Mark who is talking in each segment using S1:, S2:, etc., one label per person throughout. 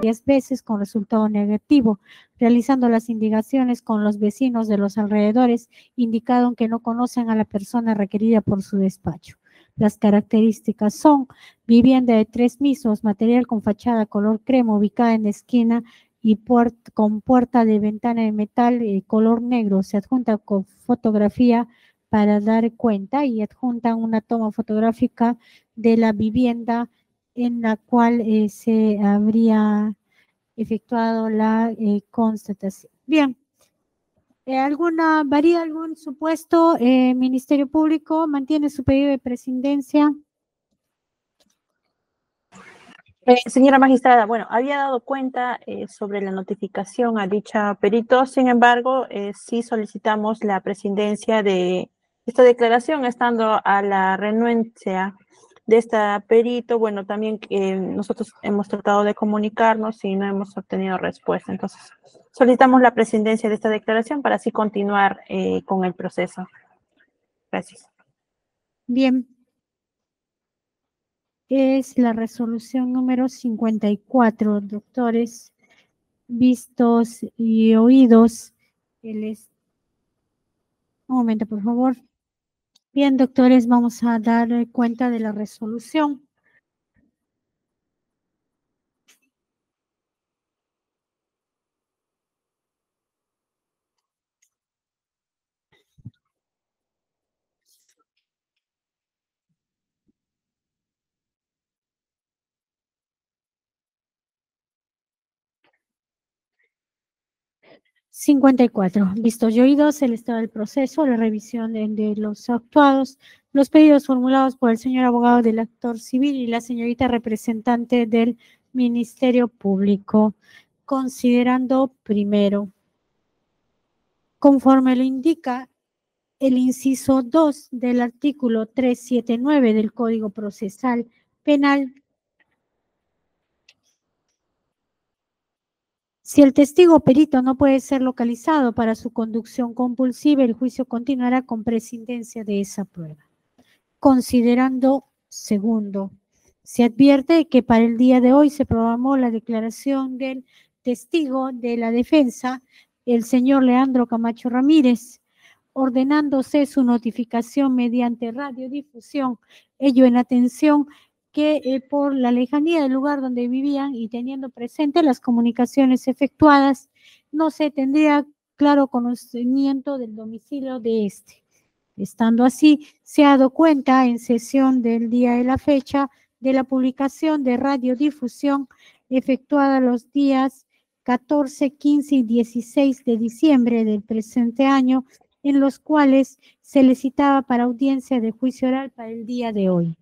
S1: varias veces con resultado negativo, realizando las indicaciones con los vecinos de los alrededores, indicaron que no conocen a la persona requerida por su despacho. Las características son vivienda de tres pisos, material con fachada color crema ubicada en esquina y con puerta de ventana de metal color negro. Se adjunta con fotografía para dar cuenta y adjunta una toma fotográfica de la vivienda en la cual eh, se habría efectuado la eh, constatación. Bien, ¿alguna, ¿varía algún supuesto? Ministerio Público mantiene su pedido de presidencia.
S2: Eh, señora magistrada, bueno, había dado cuenta eh, sobre la notificación a dicha perito, sin embargo, eh, sí solicitamos la presidencia de esta declaración, estando a la renuencia de esta perito, bueno, también nosotros hemos tratado de comunicarnos y no hemos obtenido respuesta, entonces solicitamos la presidencia de esta declaración para así continuar con el proceso. Gracias.
S1: Bien, es la resolución número 54, doctores vistos y oídos. Un momento, por favor. Bien, doctores, vamos a dar cuenta de la resolución. 54. Visto y oídos el estado del proceso, la revisión de, los actuados, los pedidos formulados por el señor abogado del actor civil y la señorita representante del Ministerio Público, considerando primero, conforme lo indica el inciso 2 del artículo 379 del Código Procesal Penal Si el testigo perito no puede ser localizado para su conducción compulsiva, el juicio continuará con prescindencia de esa prueba. Considerando, segundo, se advierte que para el día de hoy se programó la declaración del testigo de la defensa, el señor Leandro Camacho Ramírez, ordenándose su notificación mediante radiodifusión, ello en atención que eh, por la lejanía del lugar donde vivían y teniendo presente las comunicaciones efectuadas, no se tendría claro conocimiento del domicilio de este. Estando así, se ha dado cuenta en sesión del día de la fecha de la publicación de radiodifusión efectuada los días 14, 15 y 16 de diciembre del presente año, en los cuales se le citaba para audiencia de juicio oral para el día de hoy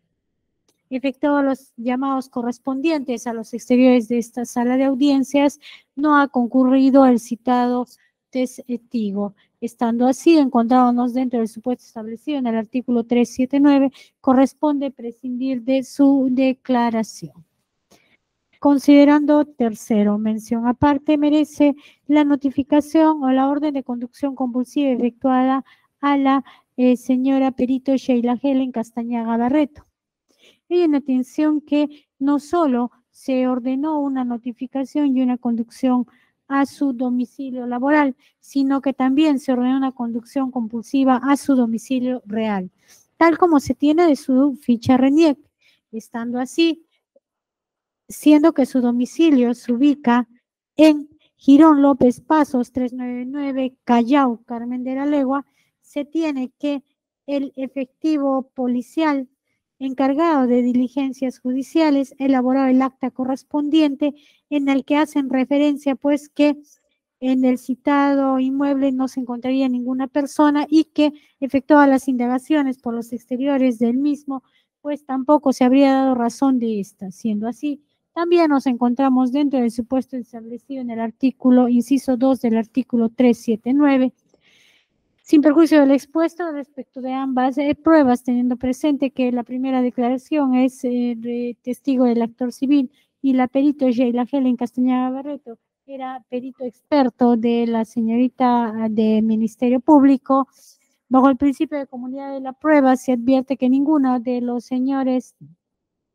S1: efectuado los llamados correspondientes a los exteriores de esta sala de audiencias, no ha concurrido el citado testigo. Estando así, encontrándonos dentro del supuesto establecido en el artículo 379, corresponde prescindir de su declaración. Considerando tercero, mención aparte, merece la notificación o la orden de conducción compulsiva efectuada a la eh, señora Perito Sheila Helen Castañaga Barreto y en atención que no solo se ordenó una notificación y una conducción a su domicilio laboral, sino que también se ordenó una conducción compulsiva a su domicilio real, tal como se tiene de su ficha RENIEC. Estando así, siendo que su domicilio se ubica en Girón López Pasos 399 Callao, Carmen de la Legua, se tiene que el efectivo policial encargado de diligencias judiciales, elaborado el acta correspondiente en el que hacen referencia pues que en el citado inmueble no se encontraría ninguna persona y que efectuaba las indagaciones por los exteriores del mismo, pues tampoco se habría dado razón de esta. Siendo así, también nos encontramos dentro del supuesto establecido en el artículo, inciso 2 del artículo 379, sin perjuicio del expuesto respecto de ambas eh, pruebas, teniendo presente que la primera declaración es eh, testigo del actor civil y la perito Sheila Helen Castañeda Barreto era perito experto de la señorita ah, del Ministerio Público. Bajo el principio de comunidad de la prueba se advierte que ninguno de los señores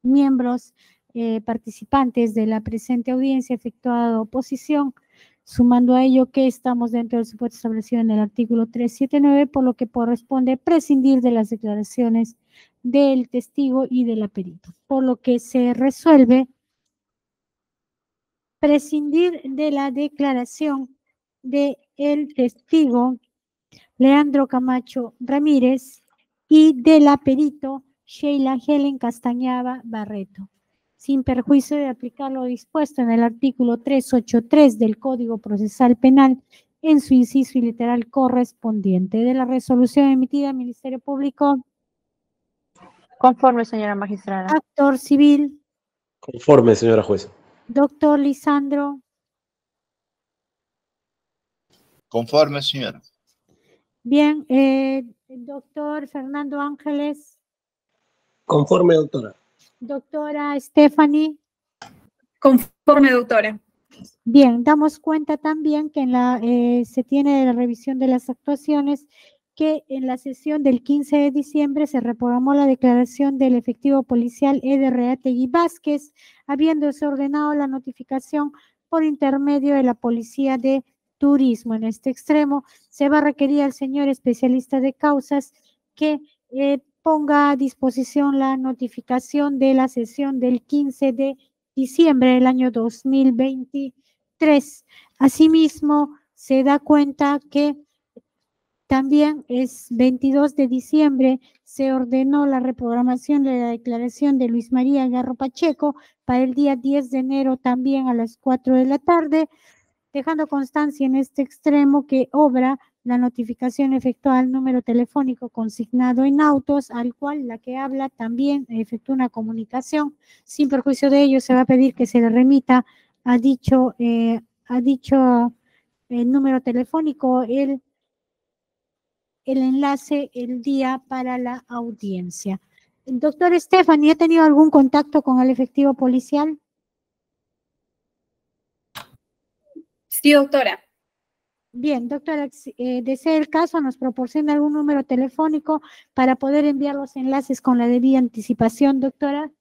S1: miembros eh, participantes de la presente audiencia efectuado oposición, sumando a ello que estamos dentro del supuesto establecido en el artículo 379, por lo que corresponde prescindir de las declaraciones del testigo y de la perito, por lo que se resuelve prescindir de la declaración del el testigo Leandro Camacho Ramírez y de la perito Sheila Helen Castañaba Barreto, sin perjuicio de aplicar lo dispuesto en el artículo 383 del Código Procesal Penal en su inciso y literal correspondiente de la resolución emitida al Ministerio Público.
S2: Conforme, señora magistrada.
S1: Actor civil.
S3: Conforme, señora jueza.
S1: Doctor Lisandro.
S4: Conforme, señora.
S1: Bien, eh, doctor Fernando Ángeles.
S5: Conforme, doctora.
S1: Doctora Stephanie.
S6: Conforme, doctora.
S1: Bien, damos cuenta también que en la, eh, se tiene la revisión de las actuaciones que en la sesión del 15 de diciembre se reprogramó la declaración del efectivo policial Eder Reategui Vázquez, habiéndose ordenado la notificación por intermedio de la Policía de Turismo. En este extremo, se va a requerir al señor especialista de causas que eh, ponga a disposición la notificación de la sesión del 15 de diciembre del año 2023. Asimismo, se da cuenta que también es 22 de diciembre, se ordenó la reprogramación de la declaración de Luis María Garro Pacheco para el día 10 de enero también a las 4 de la tarde, dejando constancia en este extremo que obra la notificación efectuada al número telefónico consignado en autos, al cual la que habla también efectúa una comunicación. Sin perjuicio de ello, se va a pedir que se le remita a dicho, eh, a dicho eh, número telefónico el, el enlace el día para la audiencia. Doctor Stephanie, ¿ha tenido algún contacto con el efectivo policial?
S6: Sí, doctora.
S1: Bien, doctora, eh, desea el caso, nos proporciona algún número telefónico para poder enviar los enlaces con la debida anticipación, doctora.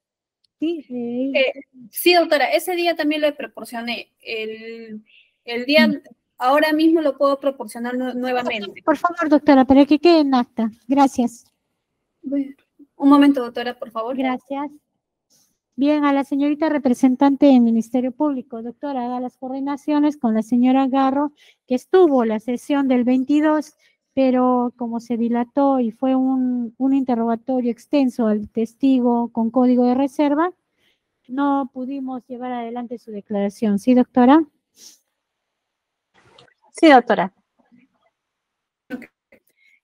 S6: Sí, eh, eh, sí doctora, ese día también lo proporcioné. El, el día, mm. ahora mismo lo puedo proporcionar nuevamente.
S1: Por favor, doctora, para que quede en acta. Gracias.
S6: Un momento, doctora, por favor.
S1: Gracias. Bien, a la señorita representante del Ministerio Público, doctora, haga las coordinaciones con la señora Garro, que estuvo la sesión del 22, pero como se dilató y fue un, un interrogatorio extenso al testigo con código de reserva, no pudimos llevar adelante su declaración. ¿Sí, doctora?
S2: Sí, doctora.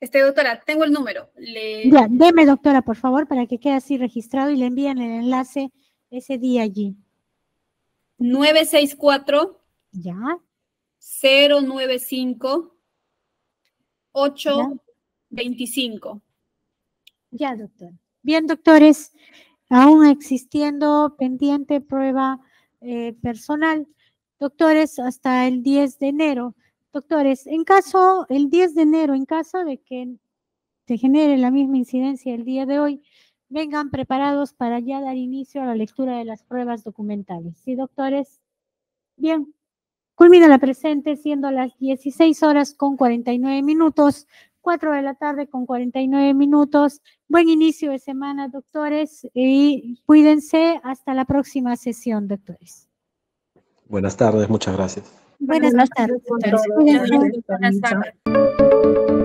S6: Este, doctora, tengo el número.
S1: Ya, deme, doctora, por favor, para que quede así registrado y le envíen el enlace ese día allí.
S6: 964.
S1: Ya.
S6: 095 825.
S1: Ya, doctor. Bien, doctores, aún existiendo pendiente prueba eh, personal, doctores, hasta el 10 de enero Doctores, en caso, el 10 de enero, en caso de que se genere la misma incidencia el día de hoy, vengan preparados para ya dar inicio a la lectura de las pruebas documentales. ¿Sí, doctores? Bien. Culmina la presente siendo las 16 horas con 49 minutos, 4 de la tarde con 49 minutos. Buen inicio de semana, doctores, y cuídense hasta la próxima sesión, doctores.
S3: Buenas tardes, muchas gracias.
S1: Buenas, tardes. Buenas tardes.